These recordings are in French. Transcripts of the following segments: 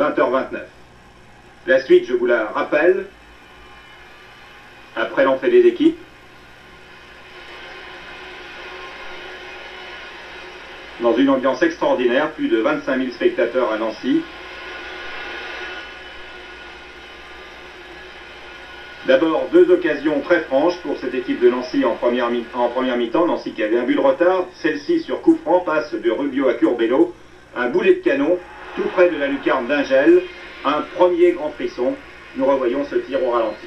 20h29. La suite, je vous la rappelle, après l'entrée des équipes. Dans une ambiance extraordinaire, plus de 25 000 spectateurs à Nancy. D'abord, deux occasions très franches pour cette équipe de Nancy en première, mi-temps. Nancy qui avait un but de retard. Celle-ci sur coup franc passe de Rubio à Curbelo. Un boulet de canon tout près de la lucarne d'Ingel. Un premier grand frisson. Nous revoyons ce tir au ralenti.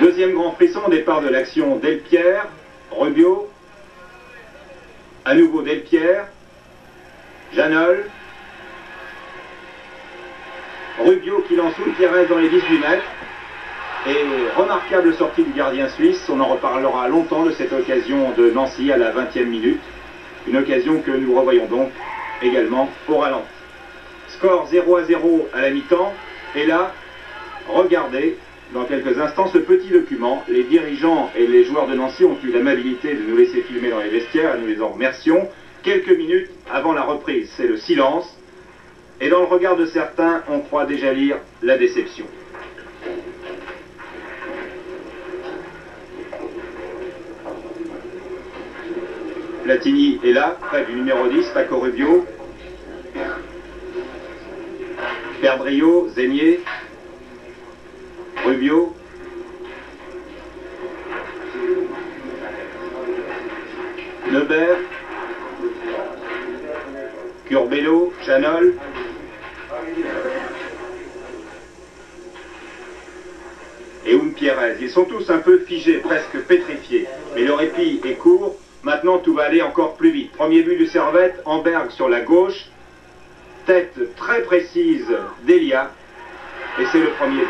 Deuxième grand frisson, départ de l'action Delpierre, Rubio, à nouveau Delpierre, Janol, Rubio qui lance une Pierres dans les 18 mètres, et remarquable sortie du gardien suisse, on en reparlera longtemps de cette occasion de Nancy à la 20e minute, une occasion que nous revoyons donc également au ralenti. Score 0 à 0 à la mi-temps, et là, regardez dans quelques instants ce petit document. Les dirigeants et les joueurs de Nancy ont eu l'amabilité de nous laisser filmer dans les vestiaires, et nous les en remercions. Quelques minutes avant la reprise, c'est le silence. Et dans le regard de certains, on croit déjà lire la déception. Platini est là, près du numéro 10, Paco Rubio. Perdrio, Zénier, Rubio. Neubert. Curbelo, Janol. Et Oum Pierrez. Ils sont tous un peu figés, presque pétrifiés. Mais le répit est court. Maintenant, tout va aller encore plus vite. Premier but du Servette, Amberg sur la gauche. Tête très précise d'Elia. Et c'est le premier but.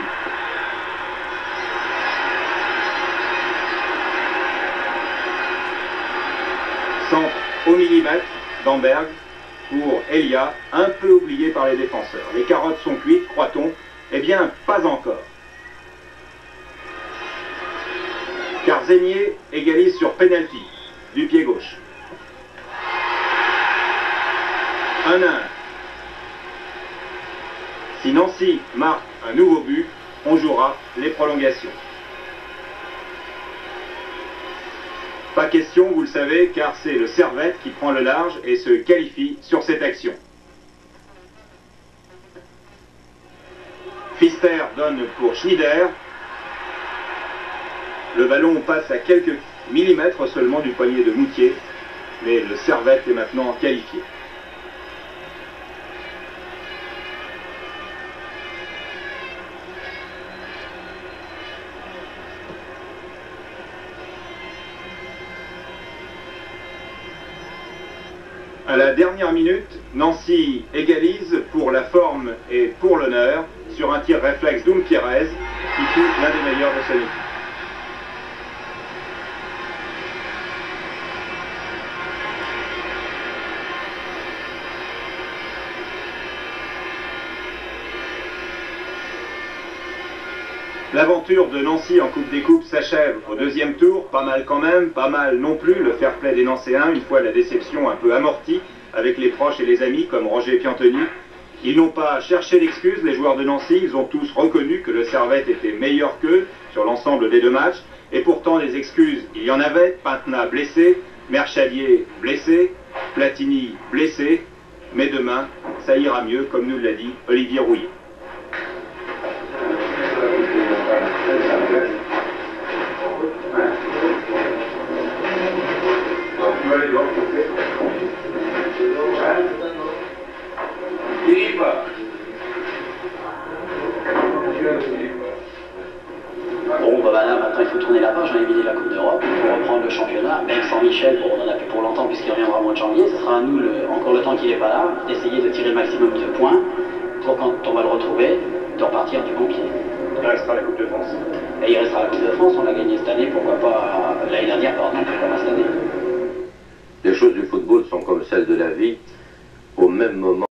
Centre au millimètre d'Amberg pour Elia, un peu oublié par les défenseurs. Les carottes sont cuites, croit-on? Eh bien, pas encore. Car Zénier égalise sur penalty du pied gauche. 1 1. Si Nancy marque un nouveau but, on jouera les prolongations. Pas question, vous le savez, car c'est le Servette qui prend le large et se qualifie sur cette action. Fister donne pour Schneider. Le ballon passe à quelques millimètres seulement du poignet de Moutier, mais le Servette est maintenant qualifié. À la dernière minute, Nancy égalise pour la forme et pour l'honneur sur un tir réflexe d'Oum qui fut l'un des meilleurs de son équipe. L'aventure de Nancy en Coupe des Coupes s'achève au deuxième tour, pas mal quand même, pas mal non plus, le fair play des Nancéens, une fois la déception un peu amortie avec les proches et les amis comme Roger Piantoni. Ils n'ont pas cherché d'excuses, les joueurs de Nancy, ils ont tous reconnu que le Servette était meilleur qu'eux sur l'ensemble des deux matchs, et pourtant les excuses, il y en avait, Pintena blessé, Merchalier blessé, Platini blessé, mais demain, ça ira mieux, comme nous l'a dit Olivier Rouillet. Il faut tourner la page, on a éliminé la Coupe d'Europe, faut reprendre le championnat, même sans Michel, bon, on en a plus pour longtemps puisqu'il reviendra au mois de janvier, ce sera à nous, le- encore le temps qu'il n'est pas là, d'essayer de tirer le maximum de points pour quand on va le retrouver, de repartir du bon pied. Il restera la Coupe de France. Et il restera la Coupe de France, on l'a gagné cette année, pourquoi pas, l'année dernière, pardon, pourquoi pas cette année Les choses du football sont comme celles de la vie. Au même moment,